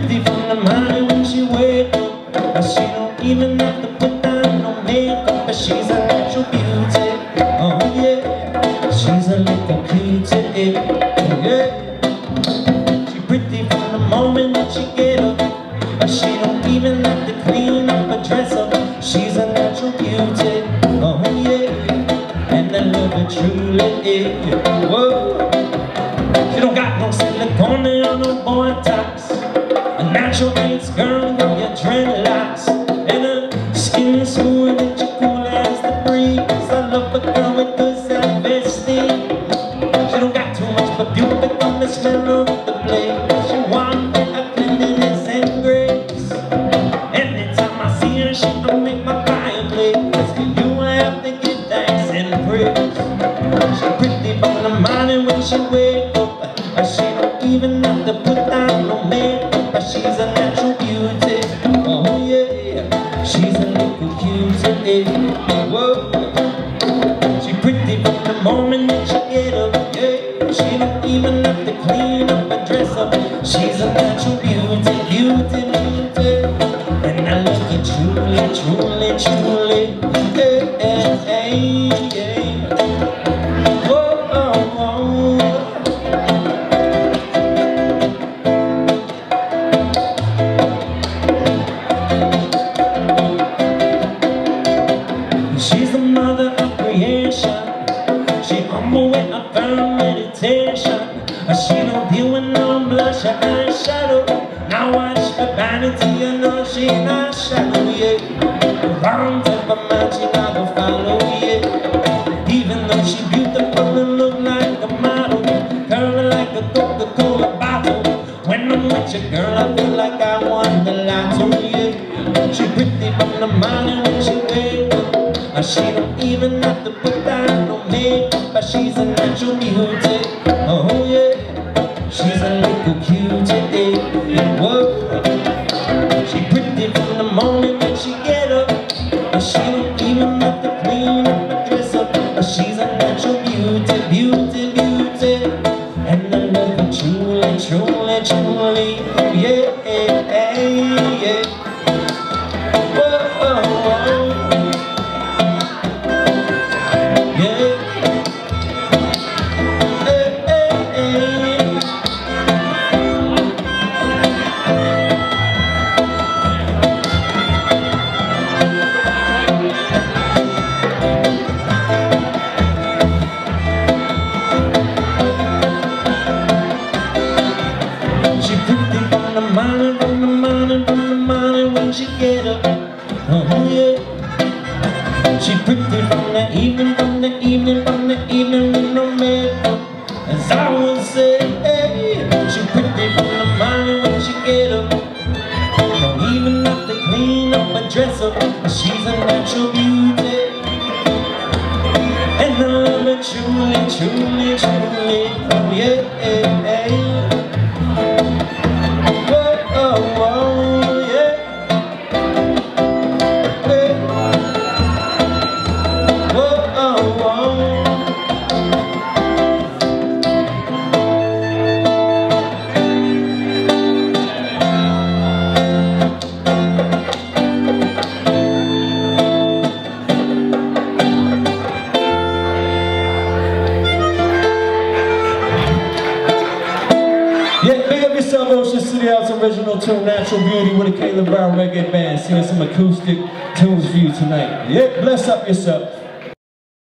empty from the mind when she wake up. But she don't even have to put on no makeup But she's a natural beauty, oh yeah. She's a little creature. oh yeah. She pretty from the moment that she get up. But she don't even have to clean up a dress up. She's a natural beauty, oh yeah. And I love her truly, yeah, whoa. She don't got no silicone on no boy top. She pretty from the morning when she wake up. But she don't even have to put on no makeup. But she's a natural beauty. Oh yeah, she's a little cutie. Eh? Whoa. She pretty from the moment that she get up, yeah. She don't even have to clean up her dress up. She's a natural beauty, beauty, beauty. And I love her truly, truly, truly. Vanity, you know she not shallow, yeah. Type of man she not gonna follow, yeah. Even though she beautiful and look like a model, curly like a Coca-Cola bottle. When I'm with your girl, I feel like I won the lotto, yeah. She pretty from the morning when she wake up. She don't even have to put on no makeup, but she's a natural beauty. Oh yeah, she's a little cutie. Whoa, she's a natural beauty, beauty, beauty. And I love her truly, truly, truly. Yeah, She pretty from the evening, from the evening, from the evening with no makeup. As I would say, hey, she pretty from the morning when she get up. Don't even have to clean up her dress up. She's a natural beauty. And I love her truly, truly, truly. Oh yeah, yeah, yeah. Ocean City House original tune, Natural Beauty with a Kaleb Brown reggae band, singing some acoustic tunes for you tonight. Yeah, bless up yourself.